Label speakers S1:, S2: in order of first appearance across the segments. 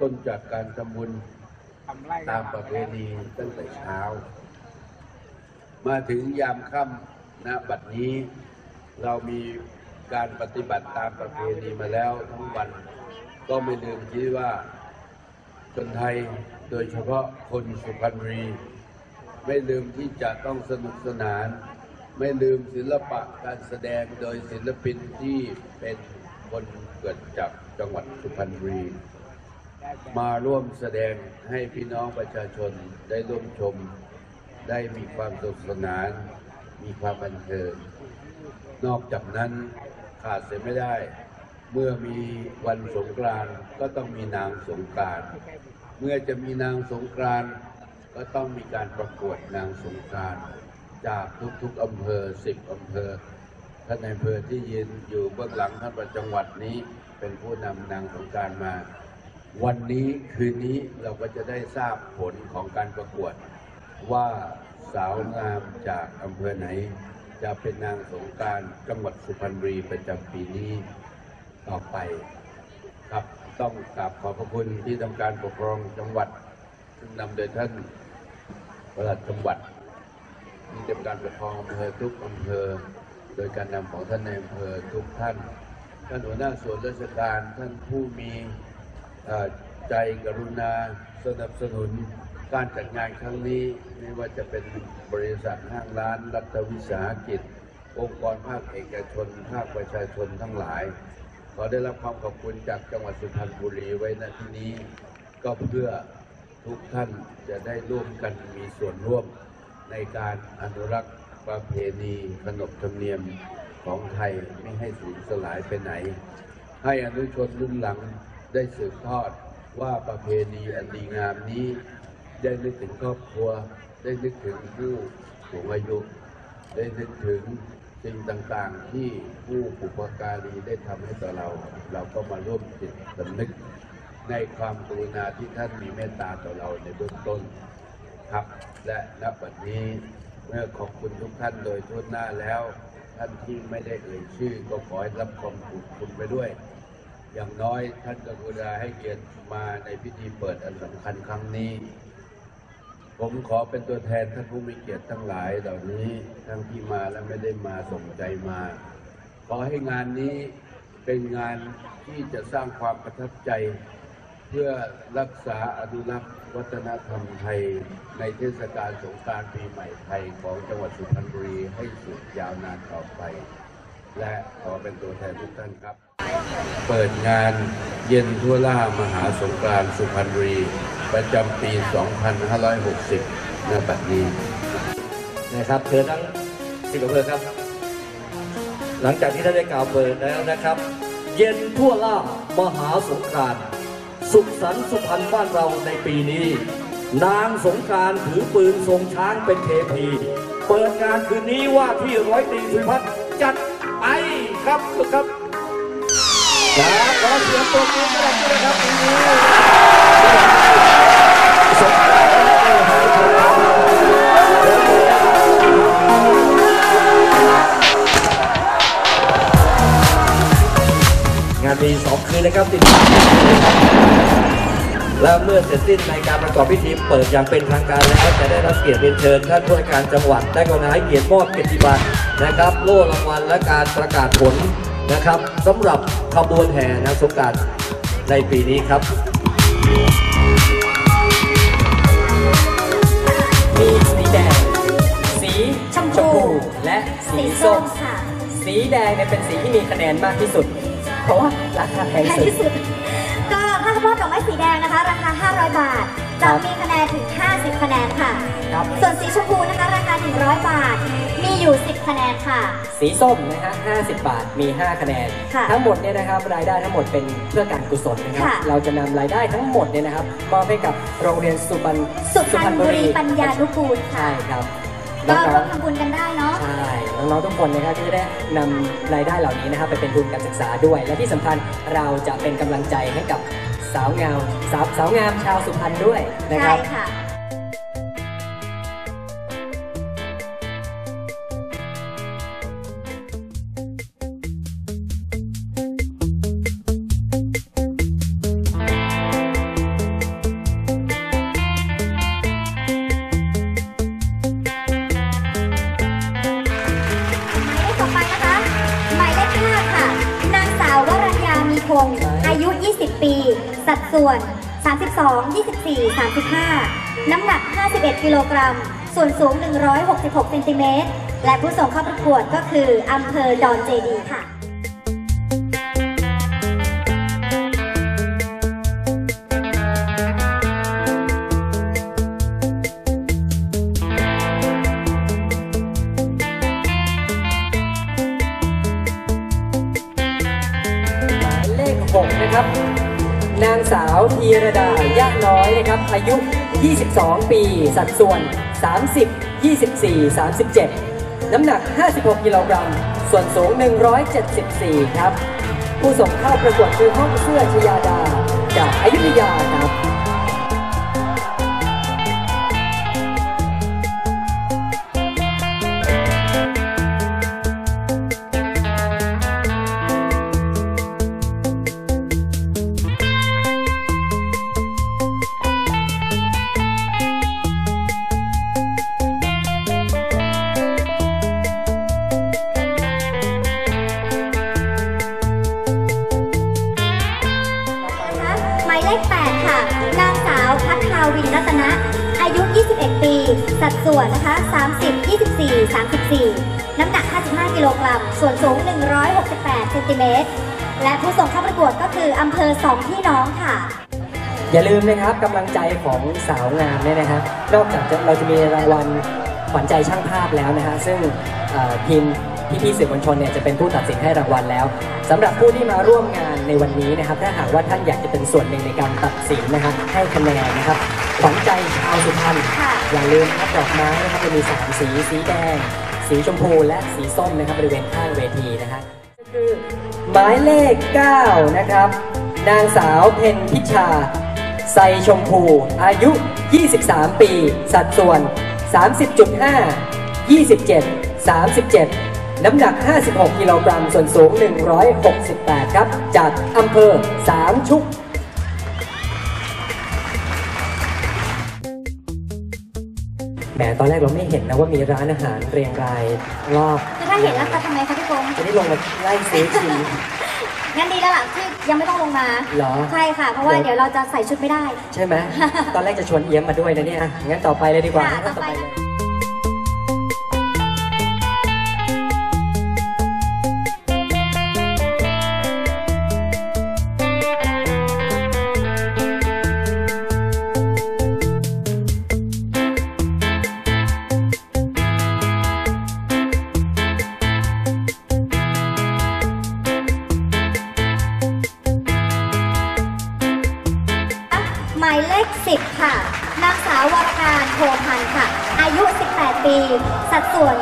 S1: ต้นจากการทำบุญ
S2: ทำไร่
S1: ตามประเพณีตั้งแต่เช้า มาถึงยามค่ำณบัดนี้ เรามีการปฏิบัติตามประเพณีมาแล้วทั้งวัน ก็ไม่ลืมคิดว่าคนไทยโดยเฉพาะคนสุพรรณบุรี ไม่ลืมที่จะต้องสนุกสนาน ไม่ลืมศิลปะการแสดงโดยศิลปินที่เป็นคนเกิดจากจังหวัดสุพรรณบุรี มาร่วมแสดงให้พี่น้องประชาชนได้ร่วมชม ได้มีความสนุกสนาน มีความบันเทิง นอกจากนั้นขาดเสียไม่ได้ เมื่อมีวันสงกรานต์ก็ต้องมีนางสงกรานต์เมื่อจะมีนางสงกรานต์ก็ต้องมีการประกวดนางสงกรานต์จากทุกๆอำเภอสิบอำเภอท่านในอำเภอที่ยืนอยู่เบื้องหลังท่านประจังหวัดนี้เป็นผู้นำนางสงกรารมา วันนี้คืนนี้เราก็จะได้ทราบผลของการประกวด ว่าสาวงามจากอำเภอไหน จะเป็นนางสงการจังหวัดสุพรรณบุรีประจำปีนี้ต่อไป ครับต้องกราบขอบพระคุณที่ทำการปกครองจังหวัดซึ่งนำโดยท่านปลัดจังหวัดที่ทำการปกครองอำเภอทุกอำเภอ โดยการนำของท่านในอำเภอทุกท่านท่านหัวหน้าส่วนราชการท่านผู้มี ใจกรุณาสนับสนุนการจัดงานครั้งนี้ไม่ว่าจะเป็นบริษัทห้างร้าน รัฐวิสาหกิจ องค์กรภาคเอกชน ภาคประชาชนทั้งหลาย ขอได้รับความขอบคุณจากจังหวัดสุพรรณบุรีไว้ณที่นี้ ก็เพื่อทุกท่านจะได้ร่วมกันมีส่วนร่วมในการอนุรักษ์ประเพณีขนบธรรมเนียมของไทยไม่ให้สูญสลายไปไหน ให้อนุชนรุ่นหลัง ได้สืบทอดว่าประเพณีอันดีงามนี้ ได้นึกถึงครอบครัว ได้นึกถึงผู้สูงอายุ ได้นึกถึงสิ่งต่างๆ ที่ผู้ปุปการีได้ทำให้ต่อเรา เราก็มาร่วมจิตสำนึกในความกรุณาที่ท่านมีเมตตาต่อเราในเบื้องต้นครับ และณบัดนี้เมื่อขอบคุณทุกท่านโดยทั่วหน้าแล้ว ท่านที่ไม่ได้เอ่ยชื่อก็ขอให้รับความขอบคุณไปด้วย อย่างน้อยท่านกรุณาให้เกียรติมาในพิธีเปิดอันสำคัญครั้งนี้ ผมขอเป็นตัวแทนท่านผู้มีเกียรติทั้งหลายเหล่านี้ทั้งที่มาและไม่ได้มาส่งใจมา ขอให้งานนี้เป็นงานที่จะสร้างความประทับใจ เพื่อรักษาอนุรักษ์วัฒนธรรมไทย ในเทศกาลสงกรานต์ปีใหม่ไทยของจังหวัดสุพรรณบุรีให้สุดยาวนานต่อไป และขอเป็นตัวแทนทุกท่านครับ เปิดงานเย็นทั่วล่ามหาสงกรานต์สุพรรณบุรี ประจำปี 2560ณบัดนี้
S3: นะครับเชิญทั้งสิบอำเภอครับ หลังจากที่ท่านได้กล่าวเปิดแล้วนะครับ เย็นทั่วล่ามหาสงกรานต์สุขสันต์สุพรรณบ้านเราในปีนี้ นางสงการถือปืนทรงช้างเป็นเทพี เปิดงานคืนนี้ว่าที่ร้อยตีสุพัฒน์จัดไปครับครับ ครับขอเสียงปรบมือให้ด้วยนะครับปีนี้สงกานต์งานมีสองคืนนะครับติดและเมื่อเสร็จสิ้นในการประกอบพิธีเปิดอย่างเป็นทางการแล้วจะได้รับเกียรติเรียนเชิญท่านผู้ว่าการจังหวัดได้กรุณาให้เกียรติมอบเกียรติบัตรนะครับโล่รางวัลและการประกาศผล นะครับสำหรับขบวนแห่นางสงกรารในปีนี้ครับ
S4: มีสีแดง สี
S5: ชมพู
S4: และสี
S5: สี
S4: ส้
S5: ส้
S4: ม
S5: มค่ะ
S4: สีแดงเนี่ยเป็นสีที่มีคะแนนมากที่สุด เพราะว่าราคาแพง
S5: แพง
S4: สุด
S5: ที่สุด ก็ถ้าเฉพาะดอกไม้สีแดงนะคะ ราคา 500 บาท
S4: ครั
S5: จะ
S4: บ
S5: มีคะแนนถึง 50 คะแนนค่ะ
S4: ครับ
S5: ส่วนสีชมพูนะคะ ราคา 100 บาท มีอยู่ 10 คะแนนค่ะ
S4: สีส้มนะฮะ50 บาท มี 5 คะแนน
S5: ค่ะ
S4: ทั้งหมดเนี่ยนะครับ รายได้ทั้งหมดเป็นเพื่อการกุศลนะครับ
S5: ค่ะ
S4: เราจะนำรายได้ทั้งหมดเนี่ยนะครับมอบให้กับโรงเรียนสุพรรณ
S5: สุพรรณบุรีปัญญานุกูลค่ะ
S4: ใช่ครับ
S5: ก็
S4: น้
S5: ร่ว
S4: อ
S5: ม
S4: ง
S5: ทำบุญกันได้เนาะ
S4: ๆใช่ น้องๆ ทุกคนนะครับที่จะได้นำรายได้เหล่านี้นะครับไปเป็นทุนการศึกษาด้วย และที่สำคัญเราจะเป็นกำลังใจให้กับ สาวงามสาวสาวงามชาวสุพรรณด้วยนะครับ
S5: ใช่ค่ะ วน 32 24 35 น้ำหนัก 51 กิโลกรัม ส่วนสูง 166 เซนติเมตร และผู้ส่งเข้าประกวดก็คืออำเภอดอนเจดีย์ค่ะา
S4: วธีรดายะน้อยนะครับอายุ 22 ปี สัดส่วน 30 24 37 น้ำหนัก 56 กิโลกรัม ส่วนสูง 174 ครับ ผู้ส่งเข้าประกวดคือห้องเสื้อชยาดา จากอายุทยาครับ
S5: สัดส่วนนะคะ 30 24 34 น้ำหนัก 55 กิโลกรัม ส่วนสูง 168เซนติเมตร และผู้ส่งเข้าประกวดก็คืออำเภอสองพี่น้องค่ะ
S4: อย่าลืมนะครับกำลังใจของสาวงามเนี่ยนะครับนอกจากจะเราจะมีรางวัลขวัญใจช่างภาพแล้วนะฮะซึ่งเอ่อทีม พี่ๆสื่อมวลชนเนี่ยจะเป็นผู้ตัดสินให้รางวัลแล้วสำหรับผู้ที่มาร่วมงานในวันนี้นะครับ ถ้าหากว่าท่านอยากจะเป็นส่วนหนึ่งในการตัดสินนะครับให้คะแนนนะครับขวัญใจชาวสุพรรณ
S5: ค่ะ
S4: อย่าลืมครับดอกไม้นะครับจะมีสามสีสีแดง สีชมพูและสีส้มนะครับบริเวณข้างเวทีนะฮะคือหมายเลข 9 นะครับ นางสาวเพนพิชาไซชมพู อายุ 23 ปี สัดส่วน 30.5 27 37 น้ำหนัก 56 กิโลกรัม ส่วนสูง 168 ครับ จากอำเภอสามชุกแหมตอนแรกเราไม่เห็นนะว่ามีร้านอาหารเรียงรายรอบ
S5: คือถ้าเห็นแล้วจะทำไมคะพี่กง
S4: จะได้ลงมาไล่ซื้อชิม
S5: งั้นดีแล้วล่ะที่ยังไม่ต้องลงมา
S4: เหรอ
S5: ใช่ค่ะ เพราะว่าเดี๋ยวเราจะใส่ชุดไม่ได้
S4: ใช่ไหม ตอนแรกจะชวนเอี้ยมมาด้วยนะเนี่ยอะงั้นต่อไปเลยดีกว่า
S5: ค่ะ
S4: งั้น
S5: ต่อไป
S4: เล
S5: ข 10 ค่ะ นางสาววรการโพพันธ์ค่ะ อายุ 18 ปี สัดส่วน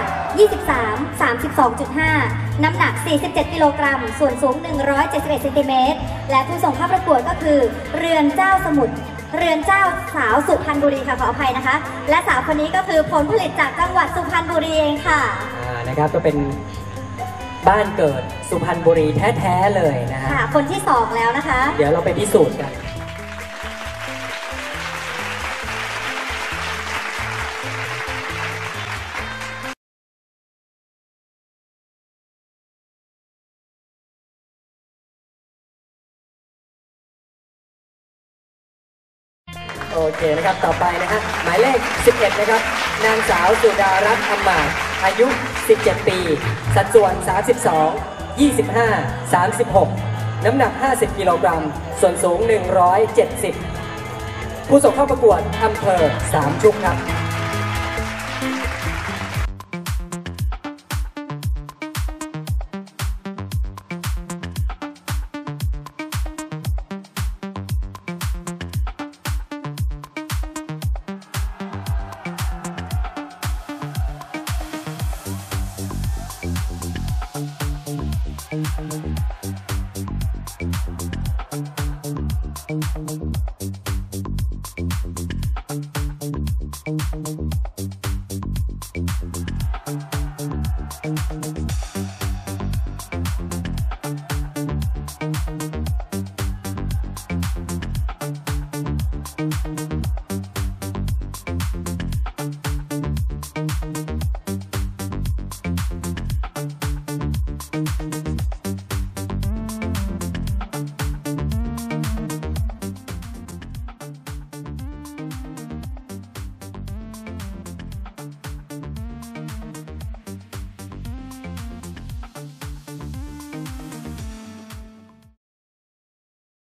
S5: 29.5 23 32.5 น้ำหนัก 47 กิโลกรัม ส่วนสูง 171เซนติเมตร และผู้ส่งเข้าประกวดก็คือ เรือนเจ้าสมุทร เรือนเจ้าสาวสุพรรณบุรีค่ะขออภัยนะคะ และสาวคนนี้ก็คือผลผลิตจากจังหวัดสุพรรณบุรีเองค่ะ
S4: อ่านะครับก็เป็นบ้านเกิดสุพรรณบุรีแท้ ๆ เลยนะฮะ
S5: ค่ะ คนที่สองแล้วนะคะ
S4: เดี๋ยวเราไปพิสูจน์กัน โอเคนะครับ ต่อไปนะฮะหมายเลข 11 นะครับ นางสาวสุดารัตน์อำมาตย์อายุ 17 ปี สัดส่วน 32 25 36 น้ำหนัก 50 กิโลกรัม ส่วนสูง 170 ผู้ส่งเข้าประกวดอำเภอสามชุกครับ